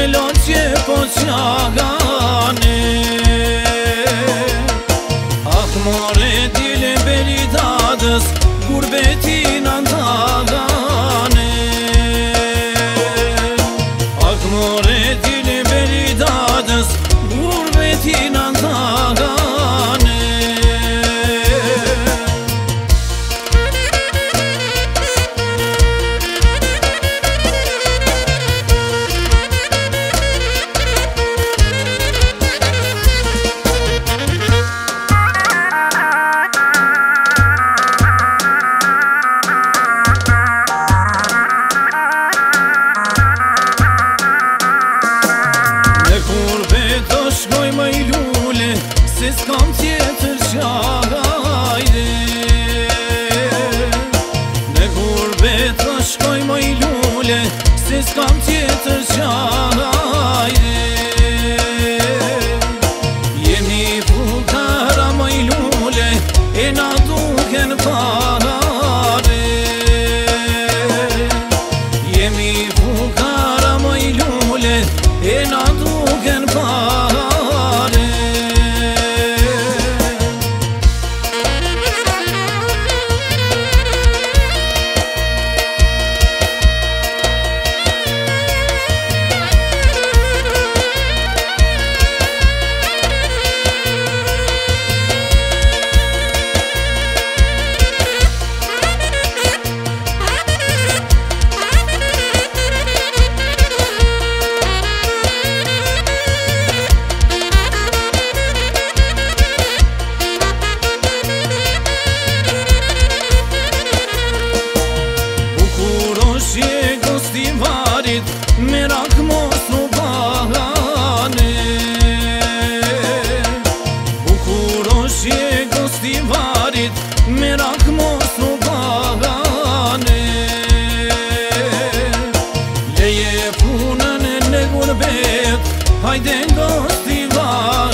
me lotje po qagane Ak mare dile beli dadës Kur beti në Se s'kam tjetër qanë ajde Në gurbet më shkoj më i lule Se s'kam tjetër qanë Hajde në bosti vaq